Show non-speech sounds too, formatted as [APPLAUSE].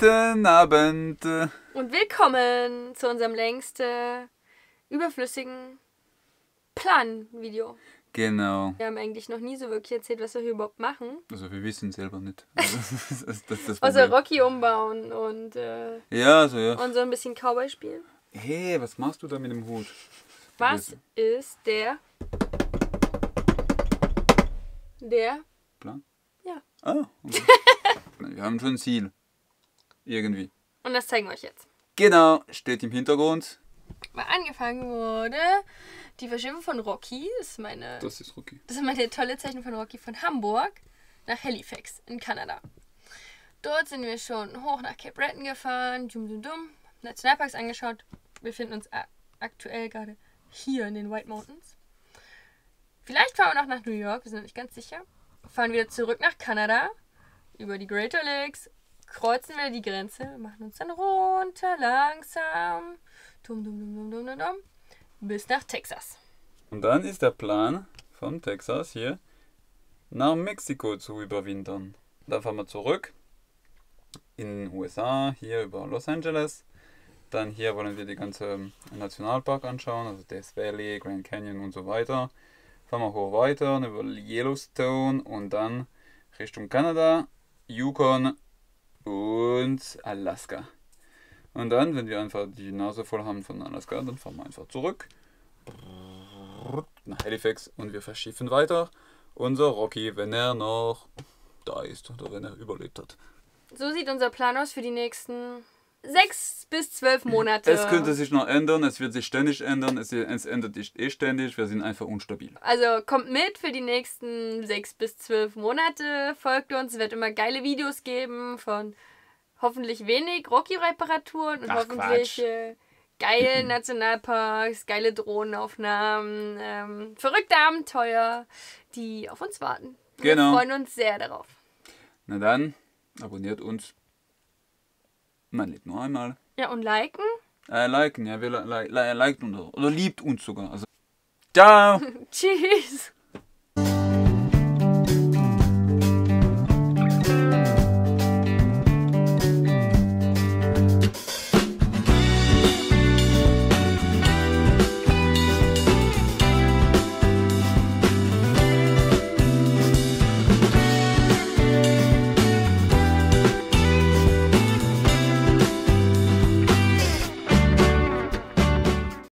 Guten Abend. Und willkommen zu unserem längsten, überflüssigen Plan-Video. Genau. Wir haben eigentlich noch nie so wirklich erzählt, was wir hier überhaupt machen. Also wir wissen selber nicht. [LAUGHS] Also, das, ist- das, ist Problem. Rocky umbauen und, äh, Ja, also ja. und so ein bisschen Cowboy spielen. Hey, was machst du da mit dem Hut? Was ist der... Der... Plan? Ja. Ah, okay. [LAUGHS] wir haben schon ein Ziel. Irgendwie. Und das zeigen wir euch jetzt. Genau, steht im Hintergrund. Weil angefangen wurde die Verschiffung von Rocky. Das ist meine... Das ist Rookie. Das ist meine tolle Zeichnung von Rocky von Hamburg nach Halifax in Kanada. Dort sind wir schon hoch nach Cape Breton gefahren, dum dum dum, Nationalparks angeschaut. Wir befinden uns aktuell gerade hier in den White Mountains. Vielleicht fahren wir noch nach New York, wir sind noch nicht ganz sicher. Fahren wieder zurück nach Kanada, über die Greater Lakes, kreuzen wir die Grenze, machen uns dann runter langsam, dum dum dum dum dum dum, dum bis nach Texas. Und dann ist der Plan von Texas hier nach Mexiko zu überwintern. Dann fahren wir zurück in den USA, hier über Los Angeles. Dann hier wollen wir die ganze Nationalpark anschauen, also Death Valley, Grand Canyon und so weiter. Fahren wir hoch weiter über Yellowstone und dann Richtung Kanada, Yukon und Alaska. Und dann, wenn wir einfach die Nase voll haben von Alaska, dann fahren wir einfach zurück nach Halifax und wir verschiffen weiter unser Rocky, wenn er noch da ist oder wenn er überlebt hat. So sieht unser Plan aus für die nächsten sechs bis zwölf Monate. Es könnte sich noch ändern, es wird sich ständig ändern, es, es ändert sich eh ständig, wir sind einfach unstabil. also kommt mit für die nächsten sechs bis zwölf Monate. Folgt uns, es wird immer geile Videos geben von hoffentlich wenig Rocky-Reparaturen und Ach, hoffentlich äh, geile [CLEARS THROAT] Nationalparks, geile Drohnenaufnahmen, ähm, verrückte Abenteuer, die auf uns warten. Genau. Wir freuen uns sehr darauf. Na dann, abonniert uns. Man lebt nur einmal. Ja, und liken. Äh, liken, ja, wir li li liked uns oder, oder liebt uns sogar. Also, ciao! [LAUGHS] Tschüss.